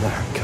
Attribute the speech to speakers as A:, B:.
A: dark.